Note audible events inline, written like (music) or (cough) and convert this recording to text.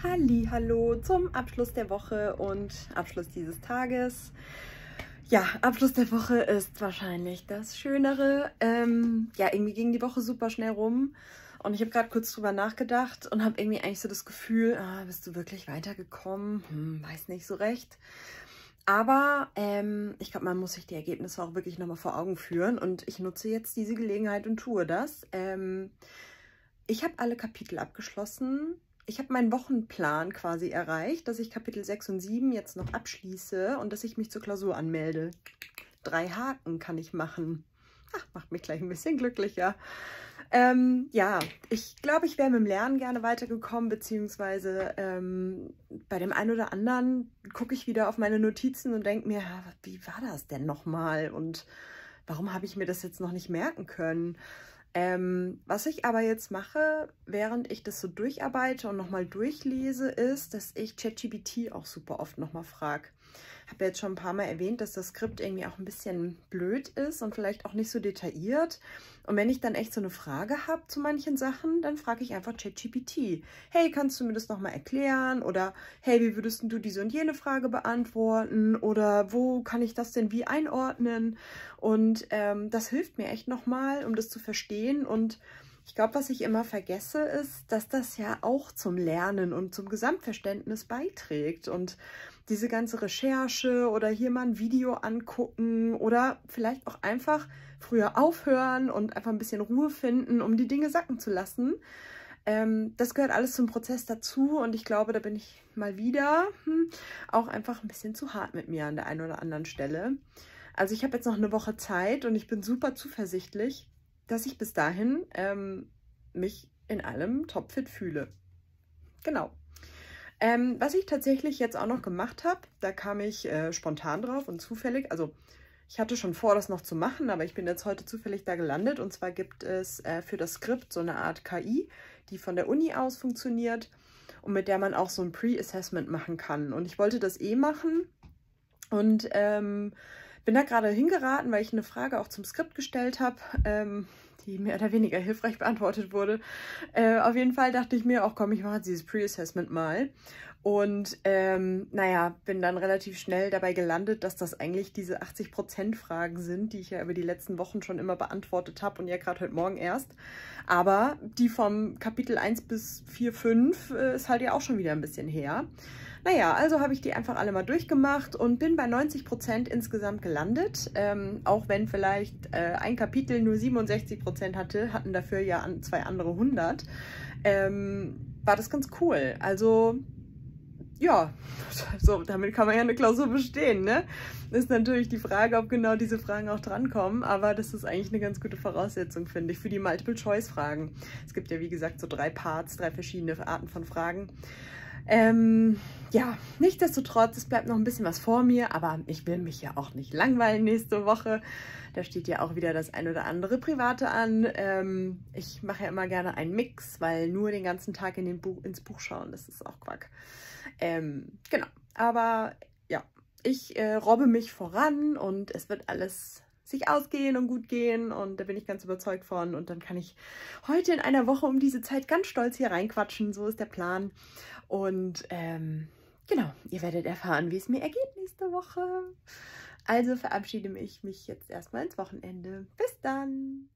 Hallo zum Abschluss der Woche und Abschluss dieses Tages. Ja, Abschluss der Woche ist wahrscheinlich das Schönere. Ähm, ja, irgendwie ging die Woche super schnell rum und ich habe gerade kurz drüber nachgedacht und habe irgendwie eigentlich so das Gefühl, ah, bist du wirklich weitergekommen? Hm, weiß nicht so recht. Aber ähm, ich glaube, man muss sich die Ergebnisse auch wirklich nochmal vor Augen führen und ich nutze jetzt diese Gelegenheit und tue das. Ähm, ich habe alle Kapitel abgeschlossen ich habe meinen Wochenplan quasi erreicht, dass ich Kapitel 6 und 7 jetzt noch abschließe und dass ich mich zur Klausur anmelde. Drei Haken kann ich machen. Ach, macht mich gleich ein bisschen glücklicher. Ähm, ja, ich glaube, ich wäre mit dem Lernen gerne weitergekommen, beziehungsweise ähm, bei dem einen oder anderen gucke ich wieder auf meine Notizen und denke mir, wie war das denn nochmal und warum habe ich mir das jetzt noch nicht merken können? Ähm, was ich aber jetzt mache, während ich das so durcharbeite und nochmal durchlese, ist, dass ich ChatGPT auch super oft nochmal frage habe jetzt schon ein paar Mal erwähnt, dass das Skript irgendwie auch ein bisschen blöd ist und vielleicht auch nicht so detailliert. Und wenn ich dann echt so eine Frage habe zu manchen Sachen, dann frage ich einfach ChatGPT. Hey, kannst du mir das nochmal erklären? Oder hey, wie würdest du diese und jene Frage beantworten? Oder wo kann ich das denn wie einordnen? Und ähm, das hilft mir echt nochmal, um das zu verstehen und ich glaube, was ich immer vergesse, ist, dass das ja auch zum Lernen und zum Gesamtverständnis beiträgt. Und diese ganze Recherche oder hier mal ein Video angucken oder vielleicht auch einfach früher aufhören und einfach ein bisschen Ruhe finden, um die Dinge sacken zu lassen. Ähm, das gehört alles zum Prozess dazu und ich glaube, da bin ich mal wieder hm, auch einfach ein bisschen zu hart mit mir an der einen oder anderen Stelle. Also ich habe jetzt noch eine Woche Zeit und ich bin super zuversichtlich, dass ich bis dahin ähm, mich in allem topfit fühle. Genau. Ähm, was ich tatsächlich jetzt auch noch gemacht habe, da kam ich äh, spontan drauf und zufällig, also ich hatte schon vor, das noch zu machen, aber ich bin jetzt heute zufällig da gelandet. Und zwar gibt es äh, für das Skript so eine Art KI, die von der Uni aus funktioniert und mit der man auch so ein Pre-Assessment machen kann. Und ich wollte das eh machen und ähm, bin da gerade hingeraten, weil ich eine Frage auch zum Skript gestellt habe. Ähm, die mehr oder weniger hilfreich beantwortet wurde. Äh, auf jeden Fall dachte ich mir, auch komm, ich mache dieses Pre-Assessment mal. Und ähm, naja, bin dann relativ schnell dabei gelandet, dass das eigentlich diese 80% Fragen sind, die ich ja über die letzten Wochen schon immer beantwortet habe und ja gerade heute Morgen erst. Aber die vom Kapitel 1 bis 4, 5 äh, ist halt ja auch schon wieder ein bisschen her. Naja, also habe ich die einfach alle mal durchgemacht und bin bei 90 Prozent insgesamt gelandet. Ähm, auch wenn vielleicht äh, ein Kapitel nur 67% hatte, hatten dafür ja an, zwei andere 100. Ähm, war das ganz cool. Also ja, (laughs) so, damit kann man ja eine Klausur bestehen, ne? Ist natürlich die Frage, ob genau diese Fragen auch drankommen, aber das ist eigentlich eine ganz gute Voraussetzung, finde ich, für die Multiple-Choice-Fragen. Es gibt ja, wie gesagt, so drei Parts, drei verschiedene Arten von Fragen. Ähm, ja, nichtsdestotrotz, es bleibt noch ein bisschen was vor mir, aber ich will mich ja auch nicht langweilen nächste Woche. Da steht ja auch wieder das ein oder andere Private an. Ähm, ich mache ja immer gerne einen Mix, weil nur den ganzen Tag in den Buch, ins Buch schauen, das ist auch Quack. Ähm, genau, aber ja, ich äh, robbe mich voran und es wird alles sich ausgehen und gut gehen und da bin ich ganz überzeugt von und dann kann ich heute in einer Woche um diese Zeit ganz stolz hier reinquatschen, so ist der Plan und ähm, genau, ihr werdet erfahren, wie es mir ergeht nächste Woche. Also verabschiede ich mich jetzt erstmal ins Wochenende. Bis dann!